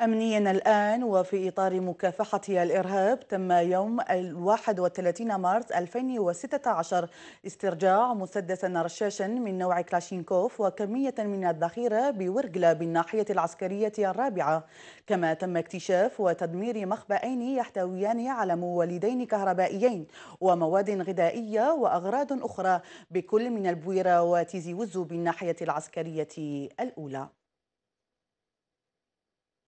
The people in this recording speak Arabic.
أمنيا الآن وفي إطار مكافحة الإرهاب تم يوم 31 مارس 2016 استرجاع مسدسا رشاشا من نوع كلاشينكوف وكمية من الذخيرة بورقلة بالناحية العسكرية الرابعة. كما تم اكتشاف وتدمير مخبأين يحتويان على مولدين كهربائيين ومواد غذائية وأغراض أخرى بكل من البويرة وتيزي وزو بالناحية العسكرية الأولى.